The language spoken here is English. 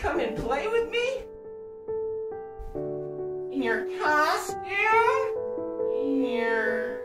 Come and play with me? In your costume? In your